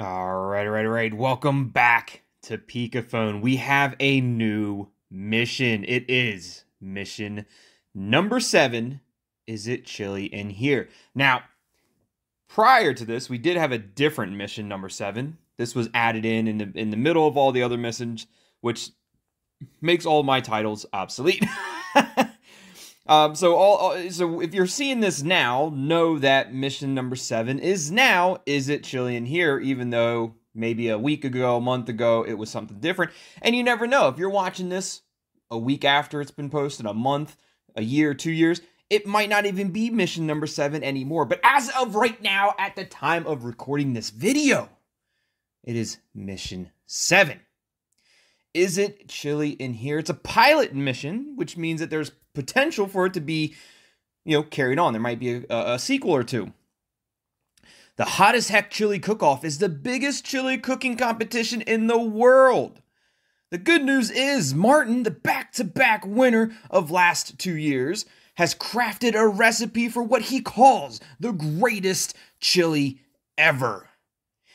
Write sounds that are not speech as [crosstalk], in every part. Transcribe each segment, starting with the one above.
All right, all right, all right. Welcome back to Peek A Phone. We have a new mission. It is mission number seven. Is it chilly in here? Now, prior to this, we did have a different mission number seven. This was added in in the in the middle of all the other missions, which makes all my titles obsolete. [laughs] um, so all so if you're seeing this now, know that mission number seven is now. Is it chilly in here? Even though maybe a week ago, a month ago, it was something different, and you never know if you're watching this a week after it's been posted, a month, a year, two years. It might not even be mission number seven anymore. But as of right now, at the time of recording this video, it is mission seven. Is it chilly in here? It's a pilot mission, which means that there's potential for it to be, you know, carried on. There might be a, a sequel or two. The hottest heck chili cook-off is the biggest chili cooking competition in the world. The good news is Martin, the back-to-back winner of last two years, has crafted a recipe for what he calls the greatest chili ever.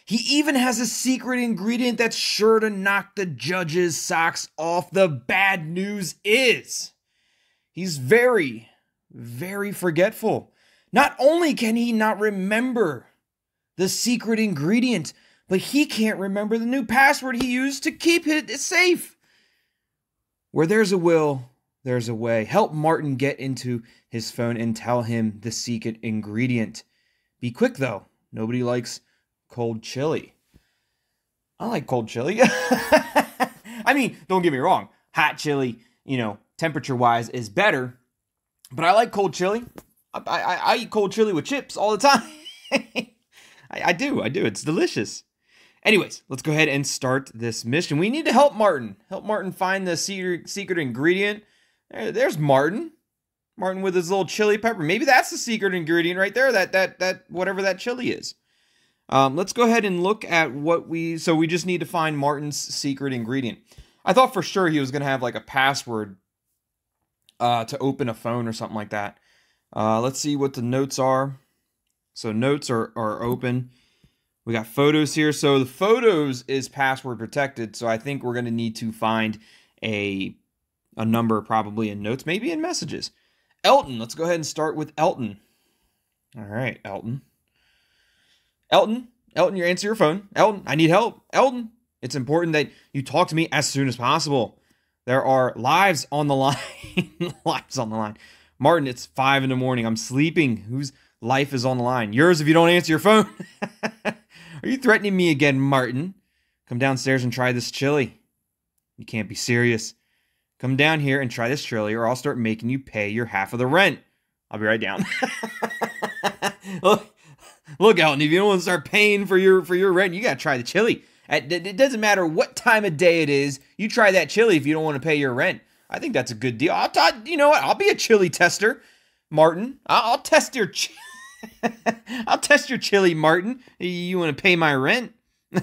He even has a secret ingredient that's sure to knock the judge's socks off. The bad news is he's very, very forgetful. Not only can he not remember the secret ingredient, but he can't remember the new password he used to keep it safe. Where there's a will, there's a way. Help Martin get into his phone and tell him the secret ingredient. Be quick though. Nobody likes cold chili. I like cold chili. [laughs] I mean, don't get me wrong. Hot chili, you know, temperature wise is better, but I like cold chili. I, I, I eat cold chili with chips all the time. [laughs] I, I do. I do. It's delicious. Anyways, let's go ahead and start this mission. We need to help Martin. Help Martin find the secret, secret ingredient. There's Martin. Martin with his little chili pepper. Maybe that's the secret ingredient right there. That that that whatever that chili is. Um, let's go ahead and look at what we. So we just need to find Martin's secret ingredient. I thought for sure he was gonna have like a password uh, to open a phone or something like that. Uh, let's see what the notes are. So notes are are open. We got photos here. So the photos is password protected. So I think we're gonna need to find a a number probably in notes, maybe in messages. Elton, let's go ahead and start with Elton. All right, Elton. Elton, Elton, you answer your phone. Elton, I need help. Elton, it's important that you talk to me as soon as possible. There are lives on the [laughs] line. lives on the line. Martin, it's five in the morning. I'm sleeping. Whose life is on the line? Yours if you don't answer your phone. [laughs] are you threatening me again, Martin? Come downstairs and try this chili. You can't be serious. Come down here and try this chili, or I'll start making you pay your half of the rent. I'll be right down. [laughs] Look, Elton, if you don't want to start paying for your for your rent, you gotta try the chili. It doesn't matter what time of day it is. You try that chili if you don't want to pay your rent. I think that's a good deal. I'll, t- you know what? I'll be a chili tester, Martin. I'll, I'll test your. Ch- [laughs] I'll test your chili, Martin. You want to pay my rent? [laughs]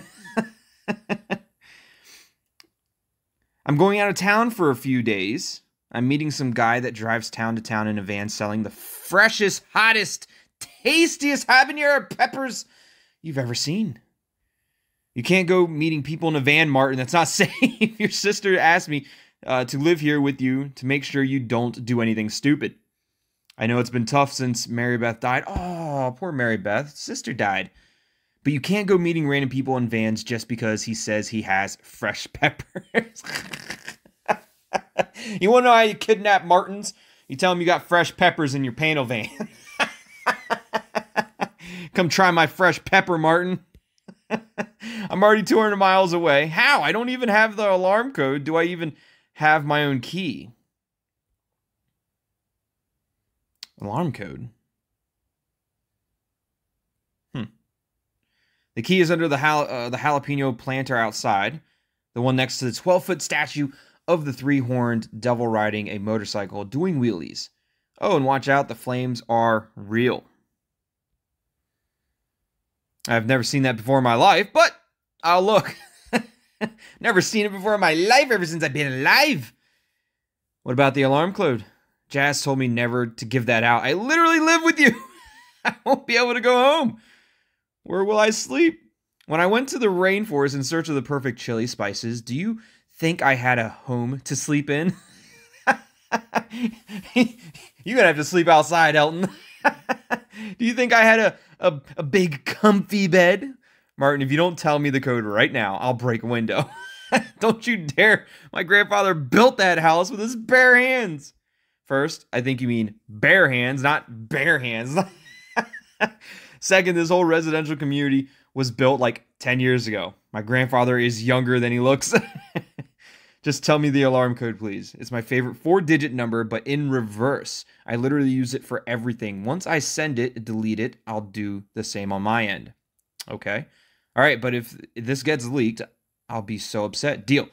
I'm going out of town for a few days. I'm meeting some guy that drives town to town in a van selling the freshest, hottest tastiest habanero peppers you've ever seen. You can't go meeting people in a van, Martin. That's not [laughs] safe. Your sister asked me uh, to live here with you to make sure you don't do anything stupid. I know it's been tough since Mary Beth died. Oh, poor Mary Beth. Sister died. But you can't go meeting random people in vans just because he says he has fresh [laughs] peppers. [laughs] you want to know how you kidnap Martins? You tell him you got fresh peppers in your panel van. Come try my fresh pepper, Martin. [laughs] I'm already 200 miles away. How? I don't even have the alarm code. Do I even have my own key? Alarm code. Hmm. The key is under the jal- uh, the jalapeno planter outside, the one next to the 12 foot statue of the three horned devil riding a motorcycle doing wheelies. Oh, and watch out, the flames are real. I've never seen that before in my life, but I'll look. [laughs] never seen it before in my life ever since I've been alive. What about the alarm code? Jazz told me never to give that out. I literally live with you. [laughs] I won't be able to go home. Where will I sleep? When I went to the rainforest in search of the perfect chili spices, do you think I had a home to sleep in? [laughs] You're gonna have to sleep outside, Elton. [laughs] do you think I had a, a, a big comfy bed? Martin, if you don't tell me the code right now, I'll break a window. [laughs] don't you dare. My grandfather built that house with his bare hands. First, I think you mean bare hands, not bare hands. [laughs] Second, this whole residential community was built like 10 years ago. My grandfather is younger than he looks. Just tell me the alarm code, please. It's my favorite four digit number, but in reverse. I literally use it for everything. Once I send it, delete it, I'll do the same on my end. Okay. All right, but if this gets leaked, I'll be so upset. Deal.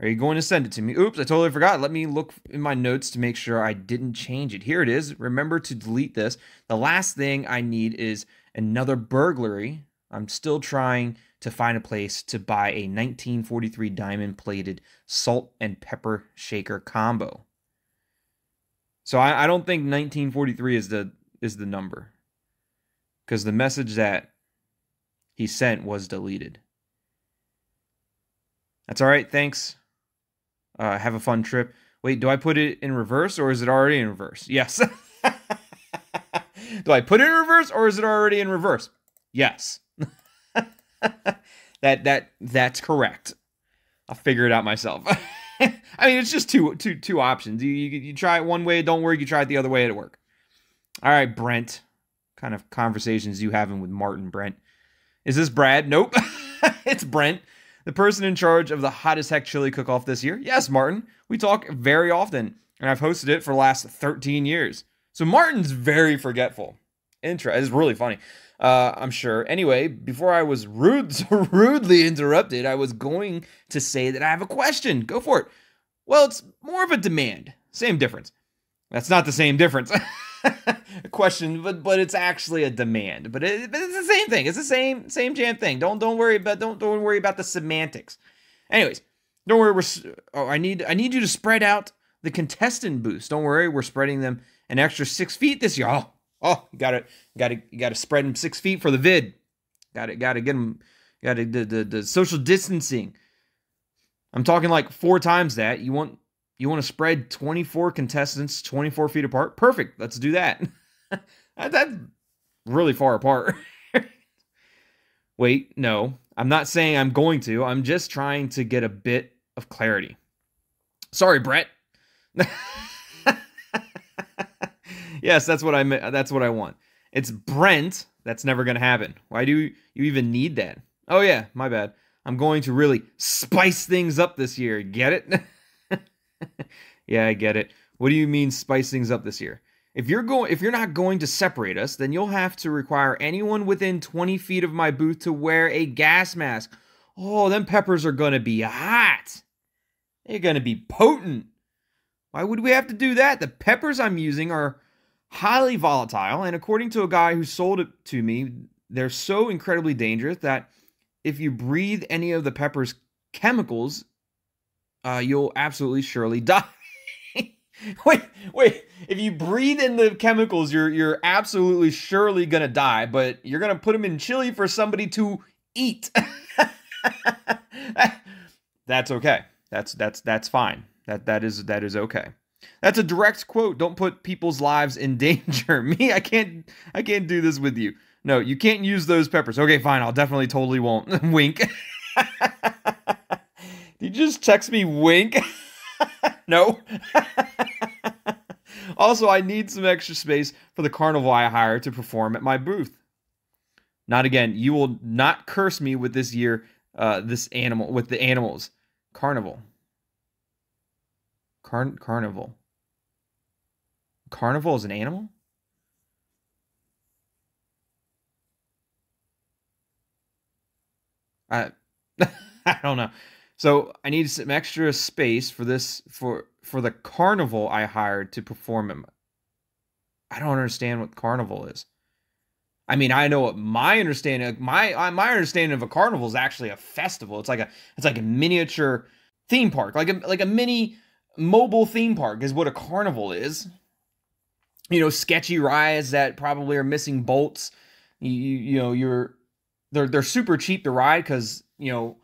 Are you going to send it to me? Oops, I totally forgot. Let me look in my notes to make sure I didn't change it. Here it is. Remember to delete this. The last thing I need is another burglary. I'm still trying to find a place to buy a 1943 diamond plated salt and pepper shaker combo. So I, I don't think 1943 is the is the number. Because the message that he sent was deleted. That's all right. Thanks. Uh, have a fun trip. Wait, do I put it in reverse or is it already in reverse? Yes. [laughs] do I put it in reverse or is it already in reverse? Yes. [laughs] that that that's correct. I'll figure it out myself. [laughs] I mean, it's just two two two options. You, you you try it one way, don't work. You try it the other way, it'll work. All right, Brent. Kind of conversations you having with Martin Brent? Is this Brad? Nope. [laughs] it's Brent the person in charge of the hottest heck chili cook off this year? Yes, Martin. We talk very often, and I've hosted it for the last 13 years. So Martin's very forgetful. Intro is really funny. Uh, I'm sure. Anyway, before I was rude, [laughs] rudely interrupted, I was going to say that I have a question. Go for it. Well, it's more of a demand. Same difference. That's not the same difference. a [laughs] question, but but it's actually a demand. But, it, but it's the same thing. It's the same same damn thing. Don't don't worry about don't don't worry about the semantics. Anyways, don't worry. We're oh, I need I need you to spread out the contestant booths. Don't worry, we're spreading them an extra six feet this year. Oh, you got to got to got to spread them six feet for the vid. Got to got to get them. Got to the, the the social distancing. I'm talking like four times that. You want you want to spread 24 contestants 24 feet apart? Perfect. Let's do that. [laughs] That's really far apart. [laughs] Wait, no. I'm not saying I'm going to. I'm just trying to get a bit of clarity. Sorry, Brett. [laughs] yes, that's what I that's what I want. It's Brent. That's never going to happen. Why do you even need that? Oh yeah, my bad. I'm going to really spice things up this year. Get it? [laughs] yeah, I get it. What do you mean spice things up this year? If you're going if you're not going to separate us, then you'll have to require anyone within 20 feet of my booth to wear a gas mask. Oh, them peppers are gonna be hot. They're gonna be potent. Why would we have to do that? The peppers I'm using are highly volatile, and according to a guy who sold it to me, they're so incredibly dangerous that if you breathe any of the pepper's chemicals, uh, you'll absolutely surely [laughs] die. wait, wait. If you breathe in the chemicals, you're you're absolutely surely gonna die. But you're gonna put them in chili for somebody to eat. [laughs] that's okay. That's that's that's fine. That that is that is okay. That's a direct quote. Don't put people's lives in [laughs] danger. Me, I can't I can't do this with you. No, you can't use those peppers. Okay, fine. I'll definitely totally won't. [laughs] Wink. [laughs] Did you just text me wink? no. also, I need some extra space for the carnival I hire to perform at my booth. Not again. You will not curse me with this year, uh, this animal, with the animals. Carnival. Carn- carnival. Carnival is an animal? I, [laughs] I don't know. So I need some extra space for this for for the carnival I hired to perform him. I don't understand what carnival is. I mean, I know what my understanding my my understanding of a carnival is actually a festival. It's like a it's like a miniature theme park, like a like a mini mobile theme park is what a carnival is. You know, sketchy rides that probably are missing bolts. You you, you know, you're they're they're super cheap to ride because you know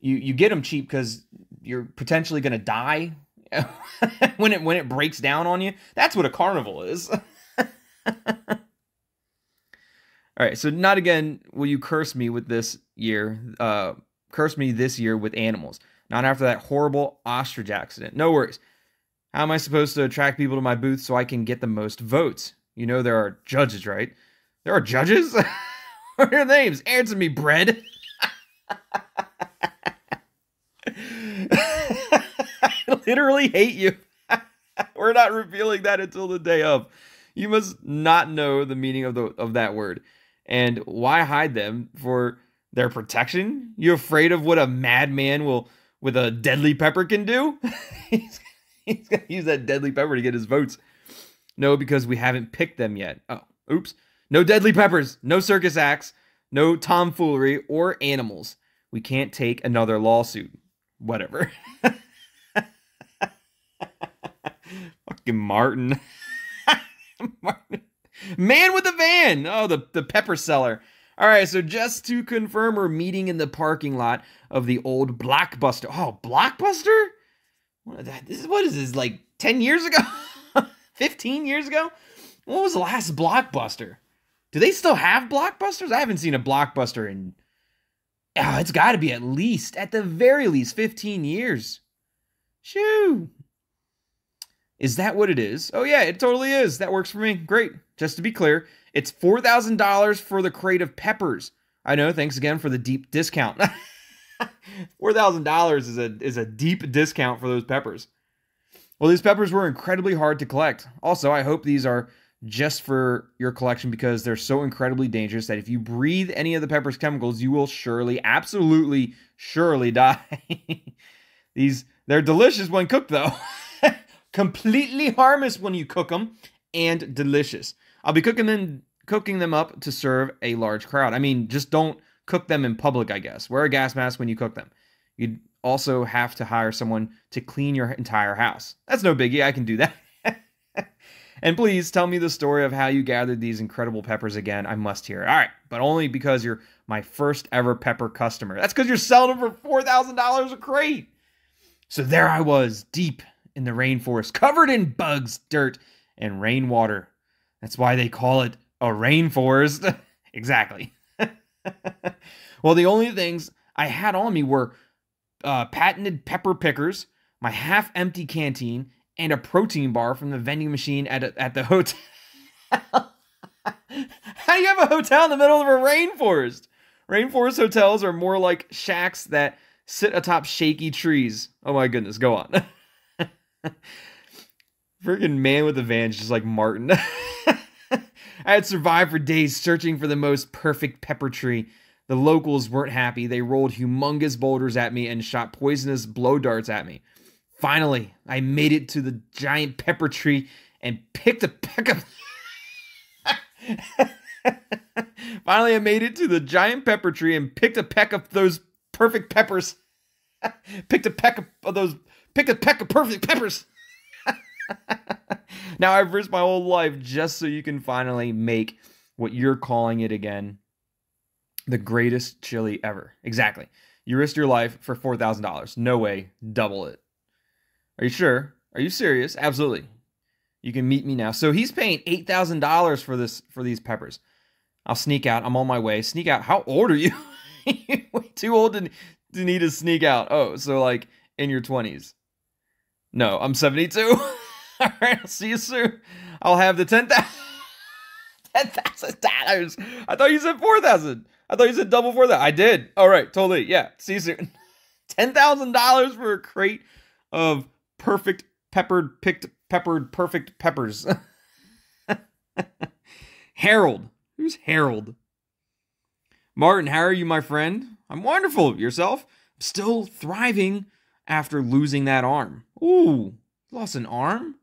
you you get them cheap because you're potentially going to die [laughs] when it when it breaks down on you. That's what a carnival is. [laughs] All right, so not again will you curse me with this year. Uh, curse me this year with animals. Not after that horrible ostrich accident. No worries. How am I supposed to attract people to my booth so I can get the most votes? You know there are judges, right? There are judges? [laughs] what are their names? Answer me, bread. [laughs] I literally hate you. [laughs] We're not revealing that until the day of. You must not know the meaning of the of that word. And why hide them for their protection? You afraid of what a madman will with a deadly pepper can do? [laughs] he's, he's gonna use that deadly pepper to get his votes. No, because we haven't picked them yet. Oh, oops. No deadly peppers, no circus acts, no tomfoolery or animals. We can't take another lawsuit. Whatever. [laughs] Fucking Martin. [laughs] Martin. Man with the van. Oh, the, the pepper seller. All right, so just to confirm, we're meeting in the parking lot of the old Blockbuster. Oh, Blockbuster? What, this is, what is this, like 10 years ago? [laughs] 15 years ago? What was the last Blockbuster? Do they still have Blockbusters? I haven't seen a Blockbuster in. Oh, it's got to be at least, at the very least, 15 years. Shoo. Is that what it is? Oh, yeah, it totally is. That works for me. Great. Just to be clear, it's $4,000 for the crate of peppers. I know, thanks again for the deep discount. [laughs] $4,000 is a, is a deep discount for those peppers. Well, these peppers were incredibly hard to collect. Also, I hope these are just for your collection because they're so incredibly dangerous that if you breathe any of the pepper's chemicals, you will surely, absolutely, surely die. [laughs] these, they're delicious when cooked, though. [laughs] completely harmless when you cook them, and delicious. I'll be cooking them cooking them up to serve a large crowd. I mean, just don't cook them in public, I guess. Wear a gas mask when you cook them. You'd also have to hire someone to clean your entire house. That's no biggie. I can do that. [laughs] and please tell me the story of how you gathered these incredible peppers again. I must hear it. All right, but only because you're my first ever pepper customer. That's because you're selling them for $4,000 a crate. So there I was, deep in the rainforest, covered in bugs, dirt, and rainwater. That's why they call it a rainforest. [laughs] exactly. [laughs] well, the only things I had on me were uh, patented pepper pickers, my half empty canteen, and a protein bar from the vending machine at, at the [laughs] hotel. How do you have a hotel in the middle of a rainforest? Rainforest hotels are more like shacks that sit atop shaky trees. Oh my goodness, go on. [laughs] Freaking man with a van, just like Martin. [laughs] I had survived for days searching for the most perfect pepper tree. The locals weren't happy. They rolled humongous boulders at me and shot poisonous blow darts at me. Finally, I made it to the giant pepper tree and picked a peck of. [laughs] Finally, I made it to the giant pepper tree and picked a peck of those perfect peppers. picked a peck of those Pick a peck of perfect peppers. [laughs] now I've risked my whole life just so you can finally make what you're calling it again the greatest chili ever. Exactly. You risked your life for $4,000. No way. Double it. Are you sure? Are you serious? Absolutely. You can meet me now. So he's paying $8,000 for this for these peppers. I'll sneak out. I'm on my way. Sneak out. How old are you? [laughs] Too old to, to need to sneak out. Oh, so like in your 20s. No, I'm 72. [laughs] All right, I'll see you soon. I'll have the 10,000 [laughs] $10,000. I thought you said 4,000. I thought you said double for that. I did. All right, totally. Yeah, see you soon. [laughs] $10,000 for a crate of perfect peppered, picked, peppered, perfect peppers. Harold. Who's Harold? Martin, how are you, my friend? I'm wonderful. Yourself? I'm still thriving after losing that arm. Ooh, lost an arm?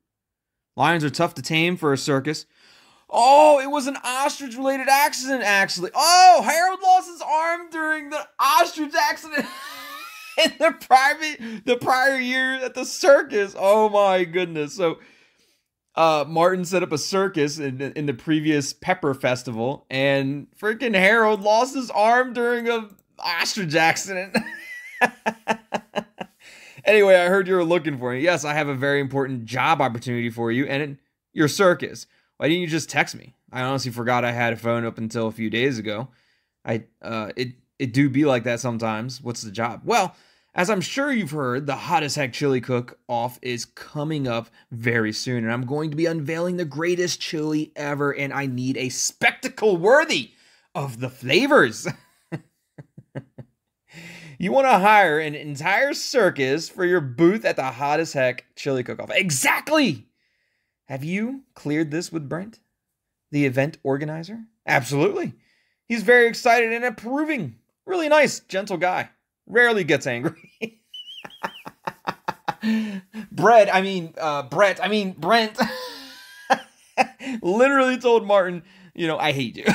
Lions are tough to tame for a circus. Oh, it was an ostrich related accident, actually. Oh, Harold lost his arm during the ostrich accident [laughs] in the private the prior year at the circus. Oh my goodness. So uh, Martin set up a circus in, in the previous Pepper Festival, and freaking Harold lost his arm during a ostrich accident. [laughs] anyway, I heard you were looking for me. Yes, I have a very important job opportunity for you, and it, your circus. Why didn't you just text me? I honestly forgot I had a phone up until a few days ago. I uh, it it do be like that sometimes. What's the job? Well, as I'm sure you've heard, the hottest heck chili cook off is coming up very soon, and I'm going to be unveiling the greatest chili ever, and I need a spectacle worthy of the flavors. [laughs] you want to hire an entire circus for your booth at the hottest heck chili cook off. Exactly! Have you cleared this with Brent, the event organizer? Absolutely. He's very excited and approving. Really nice, gentle guy rarely gets angry. [laughs] Brett, I mean, uh, Brett, I mean, Brent [laughs] literally told Martin, you know, I hate you.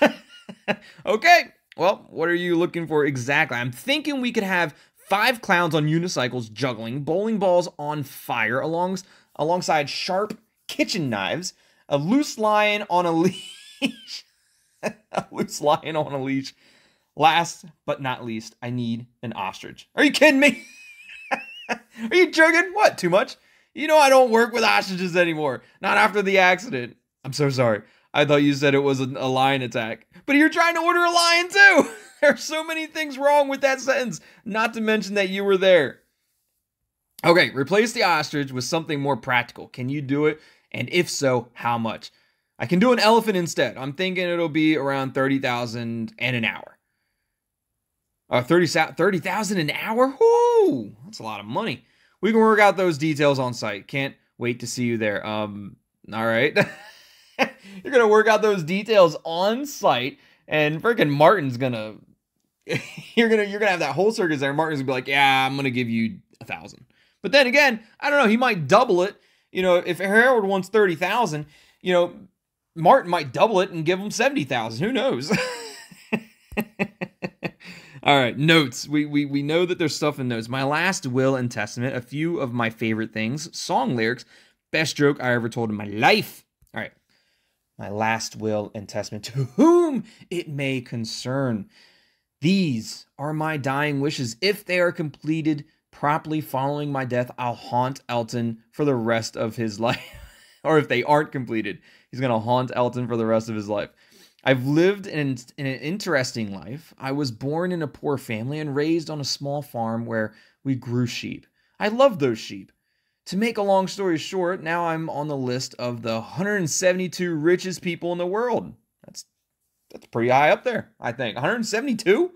[laughs] okay, well, what are you looking for exactly? I'm thinking we could have five clowns on unicycles juggling, bowling balls on fire, along, alongside sharp kitchen knives, a loose lion on a [laughs] leash, a loose lion on a leash, Last but not least, I need an ostrich. Are you kidding me? [laughs] Are you joking? What? Too much? You know I don't work with ostriches anymore. Not after the accident. I'm so sorry. I thought you said it was a, a lion attack. But you're trying to order a lion too. [laughs] there are so many things wrong with that sentence, not to mention that you were there. Okay, replace the ostrich with something more practical. Can you do it? And if so, how much? I can do an elephant instead. I'm thinking it'll be around 30,000 and an hour. Uh, 30,000 30, an hour? Whoo! That's a lot of money. We can work out those details on site. Can't wait to see you there. Um, all right. [laughs] [laughs] You're gonna work out those details on site, and freaking Martin's gonna [laughs] you're gonna you're gonna have that whole circus there. Martin's gonna be like, yeah, I'm gonna give you a thousand. But then again, I don't know. He might double it. You know, if Harold wants thirty thousand, you know, Martin might double it and give him seventy thousand. Who knows? [laughs] All right, notes. We, we we know that there's stuff in notes. My last will and testament, a few of my favorite things, song lyrics, best joke I ever told in my life. All right. My last will and testament to [laughs] whom it may concern. These are my dying wishes. If they are completed properly following my death, I'll haunt Elton for the rest of his [laughs] life. or if they aren't completed, he's going to haunt Elton for the rest of his life. I've lived in, in, an interesting life. I was born in a poor family and raised on a small farm where we grew sheep. I love those sheep. To make a long story short, now I'm on the list of the 172 richest people in the world. That's that's pretty high up there, I think. 172?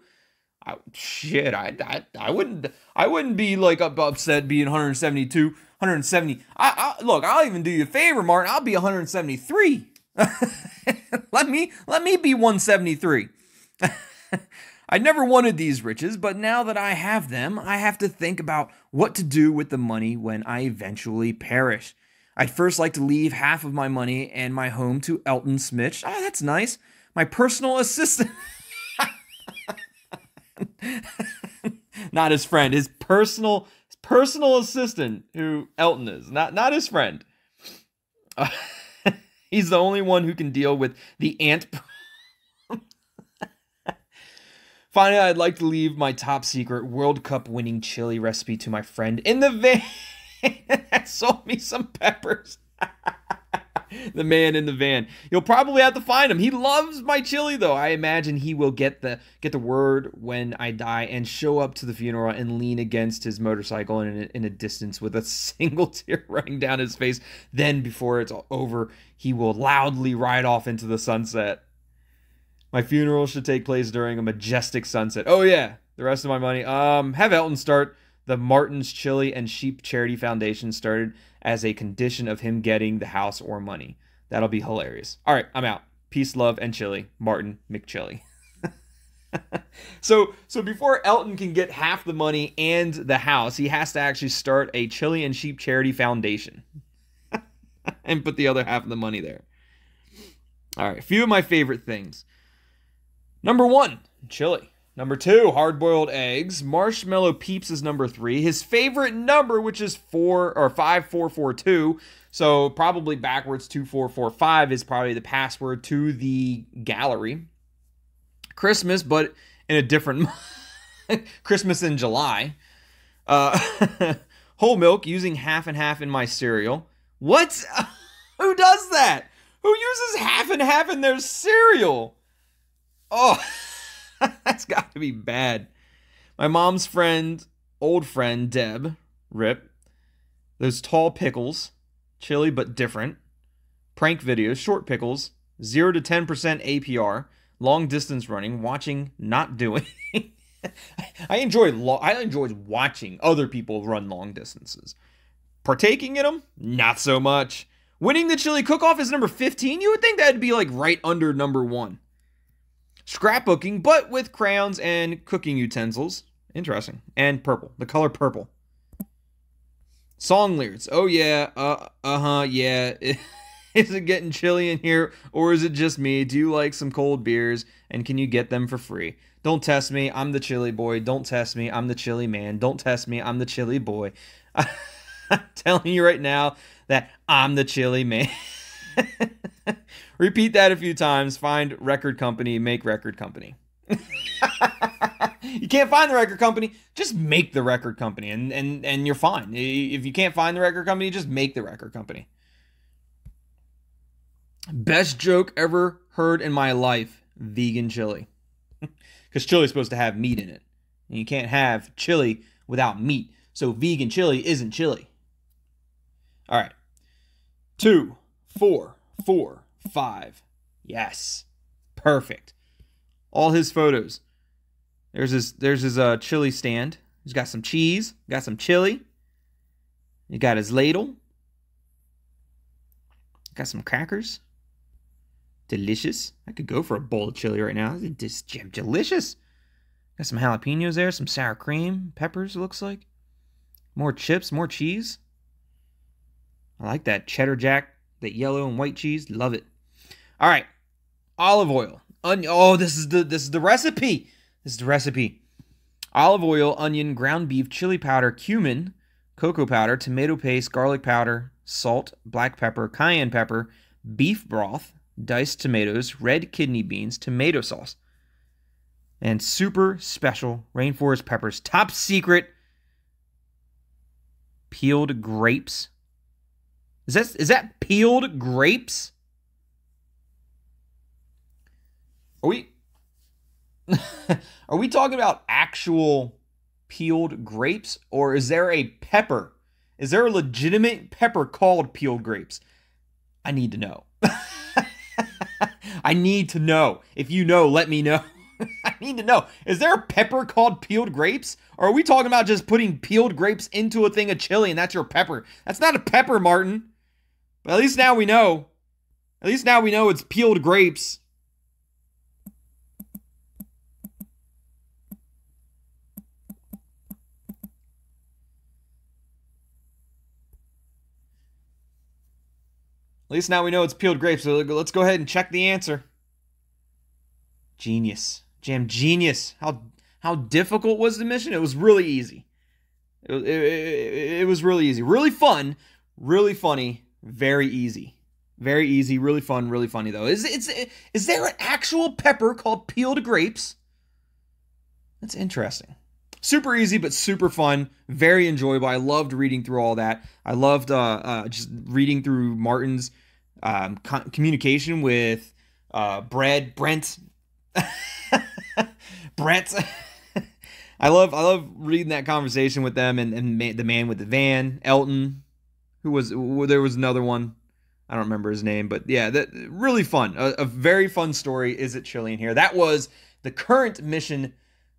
I, shit, I, I I wouldn't I wouldn't be like upset being 172, 170. I, I look, I'll even do you a favor, Martin. I'll be 173. [laughs] let me let me be 173. [laughs] I never wanted these riches, but now that I have them, I have to think about what to do with the money when I eventually perish. I'd first like to leave half of my money and my home to Elton Smith. Ah, oh, that's nice. My personal assistant. [laughs] not his friend, his personal personal assistant who Elton is, not not his friend. Uh, [laughs] He's the only one who can deal with the ant. Finally, I'd like to leave my top secret World Cup winning chili recipe to my friend in the van [laughs] that sold me some peppers. [laughs] the man in the van. You'll probably have to find him. He loves my chili though. I imagine he will get the get the word when I die and show up to the funeral and lean against his motorcycle in a, in a distance with a [laughs] single tear running down his face. Then before it's all over, he will loudly ride off into the sunset. My funeral should take place during a majestic sunset. Oh yeah, the rest of my money. Um, have Elton start the Martin's Chili and Sheep Charity Foundation started as a condition of him getting the house or money. That'll be hilarious. All right, I'm out. Peace, love, and chili. Martin McChili. [laughs] so so before Elton can get half the money and the house, he has to actually start a chili and sheep charity foundation [laughs] and put the other half of the money there. All right, a few of my favorite things. Number one, chili. Number two, hard boiled eggs. Marshmallow Peeps is number three. His favorite number, which is four or five, four, four, two. So probably backwards two, four, four, five is probably the password to the gallery. Christmas, but in a different [laughs] Christmas in July. Uh, [laughs] whole milk using half and half in my cereal. What? [laughs] Who does that? Who uses half and half in their cereal? Oh. [laughs] That's got to be bad. My mom's friend, old friend, Deb, Rip, those tall pickles, chili but different, prank videos, short pickles, 0 to 10% APR, long distance running, watching, not doing. [laughs] I enjoy lo- I enjoy watching other people run long distances. Partaking in them, not so much. Winning the chili cook off is number 15. You would think that'd be like right under number 1 scrapbooking, but with crayons and cooking utensils. Interesting. And purple, the color purple. Song lyrics. Oh yeah, uh uh-huh, yeah. [laughs] is it getting chilly in here or is it just me? Do you like some cold beers and can you get them for free? Don't test me, I'm the chilly boy. Don't test me, I'm the chilly man. Don't test me, I'm the chilly boy. [laughs] I'm telling you right now that I'm the chilly man. [laughs] [laughs] Repeat that a few times. Find record company, make record company. [laughs] you can't find the record company, just make the record company and, and, and you're fine. If you can't find the record company, just make the record company. Best joke ever heard in my life vegan chili. [laughs] Because chili is supposed to have meat in it. And you can't have chili without meat. So vegan chili isn't chili. All right. Two, four, four, five. Yes. Perfect. All his photos. There's his there's his uh chili stand. He's got some cheese, got some chili. He got his ladle. Got some crackers. Delicious. I could go for a bowl of chili right now. Just delicious. Got some jalapenos there, some sour cream, peppers, looks like. More chips, more cheese. I like that cheddar jack, that yellow and white cheese. Love it. All right, olive oil. Onion. Oh, this is the this is the recipe. This is the recipe. Olive oil, onion, ground beef, chili powder, cumin, cocoa powder, tomato paste, garlic powder, salt, black pepper, cayenne pepper, beef broth, diced tomatoes, red kidney beans, tomato sauce, and super special rainforest peppers. Top secret peeled grapes. Is that is that peeled grapes? Are we [laughs] Are we talking about actual peeled grapes or is there a pepper? Is there a legitimate pepper called peeled grapes? I need to know. [laughs] I need to know. If you know, let me know. [laughs] I need to know. Is there a pepper called peeled grapes? Or are we talking about just putting peeled grapes into a thing of chili and that's your pepper? That's not a pepper, Martin. But at least now we know. At least now we know it's peeled grapes. At least now we know it's peeled grapes. So let's go ahead and check the answer. Genius. Jam genius. How how difficult was the mission? It was really easy. It, it, it, it was really easy. Really fun. Really funny. Very easy. Very easy. Really fun. Really funny though. Is it's is there an actual pepper called peeled grapes? That's interesting super easy but super fun very enjoyable i loved reading through all that i loved uh, uh, just reading through martin's um, co- communication with uh, brad brent [laughs] brent [laughs] i love i love reading that conversation with them and, and the man with the van elton who was there was another one. I don't remember his name but yeah that really fun. A, a very fun story. Is it chilly in here? That was the current mission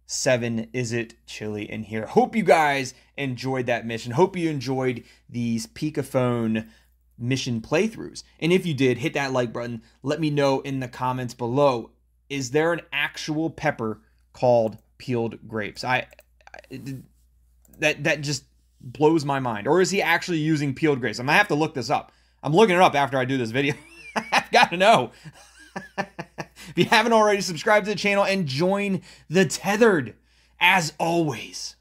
seven is it chilly in here? Hope you guys enjoyed that mission. Hope you enjoyed these Peek A Phone mission playthroughs. And if you did hit that like button. Let me know in the comments below is there an actual pepper called peeled grapes? I, I that that just blows my mind. Or is he actually using peeled grapes? I'm gonna have to look this up. I'm looking it up after I do this video. [laughs] I've got to know. [laughs] if you haven't already, subscribe to the channel and join the Tethered. As always,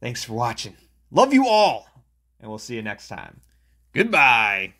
thanks for watching. Love you all, and we'll see you next time. Goodbye.